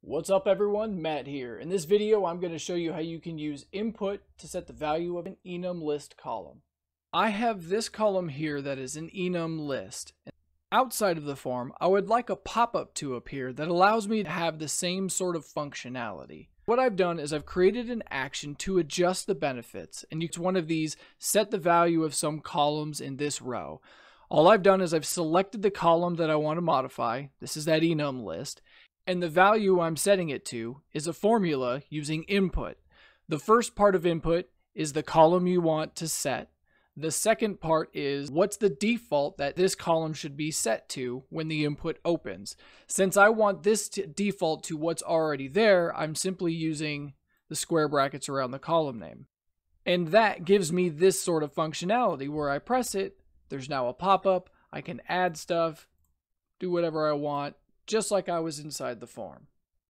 What's up everyone, Matt here. In this video I'm going to show you how you can use input to set the value of an enum list column. I have this column here that is an enum list. Outside of the form, I would like a pop-up to appear that allows me to have the same sort of functionality. What I've done is I've created an action to adjust the benefits, and use one of these set the value of some columns in this row. All I've done is I've selected the column that I want to modify. This is that enum list and the value I'm setting it to is a formula using input. The first part of input is the column you want to set. The second part is what's the default that this column should be set to when the input opens. Since I want this to default to what's already there, I'm simply using the square brackets around the column name. And that gives me this sort of functionality where I press it, there's now a pop-up, I can add stuff, do whatever I want, just like I was inside the form.